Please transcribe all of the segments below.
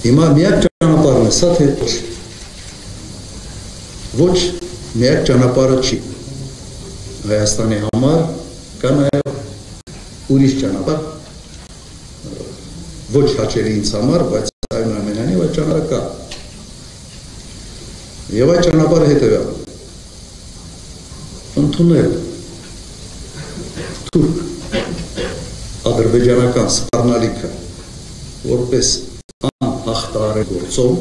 Հիմա միակ ճանապարհն է սա թե ոչ միակ ճանապարհը չի Հայաստանի համար կա նաև ուրիշ ճանապարհ ոչ հաճելի ինձ համար, բայց այնուամենայնիվ այդ ճանապարհը կա։ Եվ այդ ճանապարհը հետևյալն Ընդունել թուրք ադրբեջանական սպառնալիքը որպես գործով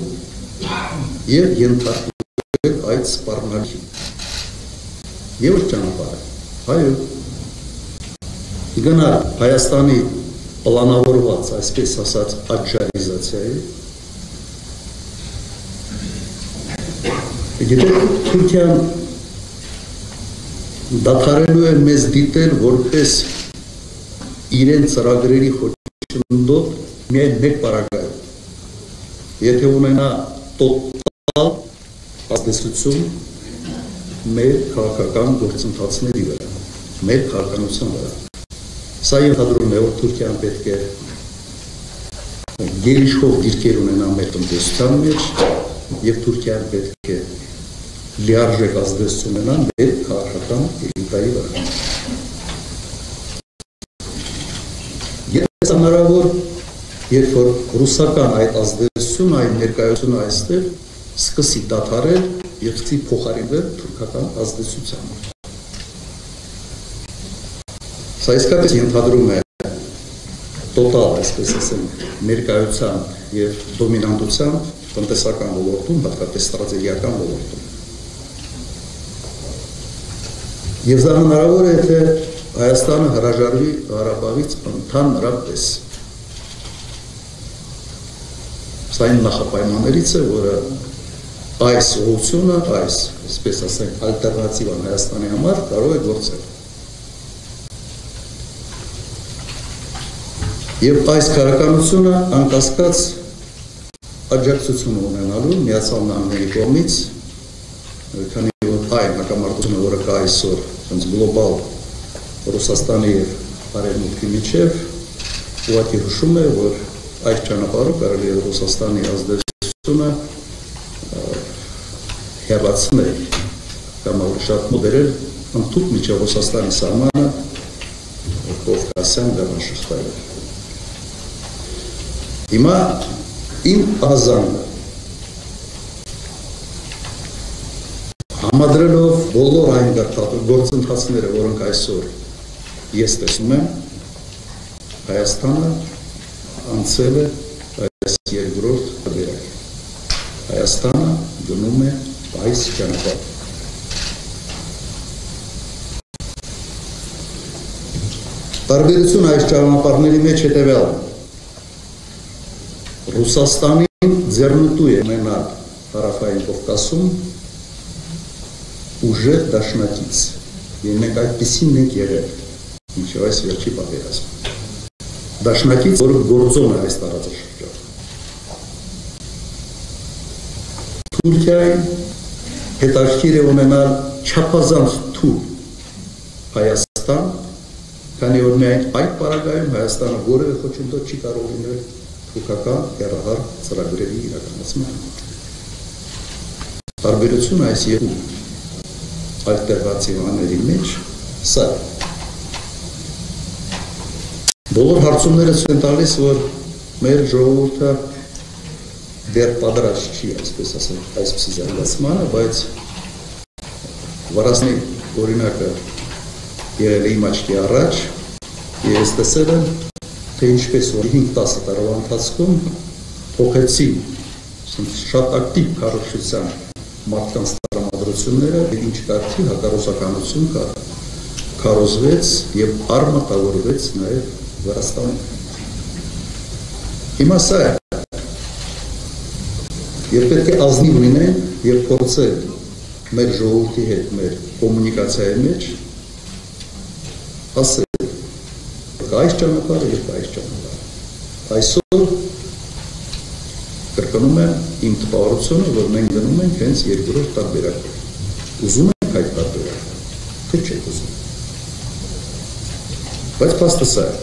եւ ենթարկվել այդ սպառնալիքին։ Եվ ճանապարհը հայո գնալ Հայաստանի պլանավորված, այսպես ասած, աջարիզացիայի Գիտեք, Թուրքիան դադարելու է մեզ դիտել որպես իրեն ծրագրերի խոչընդոտ միայն մեկ պարագայում։ Եթե ունենա տոտալ ազդեցություն մեր քաղաքական գործընթացների վրա, մեր քաղաքականության վրա։ Սա ենթադրում է, որ Թուրքիան պետք է գերիշխող դիրքեր ունենա մեր տնտեսության մեջ եւ Թուրքիան պետք է լիարժեք ազդեցություն ունենա մեր քաղաքական էլիտայի վրա։ Ես հնարավոր, երբ որ ռուսական այդ ազդեցությունը, այդ ներկայությունը այստեղ սկսի դադարել եւ սկսի փոխարինվել թուրքական ազդեցությամբ։ Սա իսկապես ենթադրում է տոտալ, այսպես ասենք, ներկայության եւ դոմինանտության տնտեսական ոլորտում, հատկապես ստրատեգիական ոլորտում։ Եվ դա հնարավոր է, թե Հայաստանը հրաժարվի Ղարաբաղից ընդհանրապես։ Սա այն նախապայմաններից է, որը այս ուղղությունը, այս, այսպես ասենք, ալտերնատիվան Հայաստանի համար կարող է գործել։ Եվ այս քարականությունը անկասկած աջակցություն ունենալու Միացյալ Նահանգների կողմից, քանի որ այն հակամարտությունը, որը կա այսօր, ոնց գլոբալ Ռուսաստանի եւ Արևմուտքի միջև, ուղղակի հուշում է, որ այս ճանապարհով կարելի է Ռուսաստանի ազդեցությունը հեռացնել կամ շատ մոդերել ընդհանուր միջև Ռուսաստանի սահմանը Կովկասյան գարնաշղթայով։ Հիմա իմ ազանը Համադրելով բոլոր այն գործընթացները, որոնք այսօր ես տեսնում եմ, Հայաստանը անցել է այս երկրորդ դերակ։ Հայաստանը գնում է այս ճանապարհ։ Տարբերությունը այս ճանապարհների մեջ հետևյալն է։ Ռուսաստանին ձեռնտու է մենալ Հարավային Կովկասում ուժեղ դաշնակից։ Եվ մենք այդպեսին ենք եղել մինչև այս վերջի պատերազմը։ Դաշնակից, որը գործում է այս տարածաշրջանում։ Թուրքիային հետաքրքիր է ունենալ չափազանց թույլ Հայաստան, քանի որ միայն այդ պարագայում Հայաստանը որևէ խոչընդոտ չի կարող լինել թուրքական հերահար ծրագրերի իրականացման։ Տարբերությունը այս երկու ալտերնատիվաների մեջ սա բոլոր հարցումները ցույց տալիս որ մեր ժողովուրդը դեռ պատրաստ չի այսպես ասենք այսպեսի զարգացմանը բայց վրացնի օրինակը եղել է իմ աչքի առաջ ես տեսել եմ թե ինչպես որ 5-10 տարվա ընթացքում փոխեցի շատ ակտիվ կառուցության մարդկանց տրամադրությունները ինչ կարծի հակառուսականություն կա քարոզվեց եւ արմատավորվեց նաեւ Վրաստանում։ Հիմա սա է։ Եվ պետք է ազնիվ լինեն եւ փորձել մեր ժողովրդի հետ մեր կոմունիկացիայի մեջ ասել այս ճանապարհը եւ այս ճանապարհը։ Այսօր կրկնում եմ իմ տպավորությունը, որ մենք գնում ենք հենց երկրորդ տարբերակով։ Ուզում ենք այդ տարբերակը, թե չեք ուզում։ Բայց փաստը սա է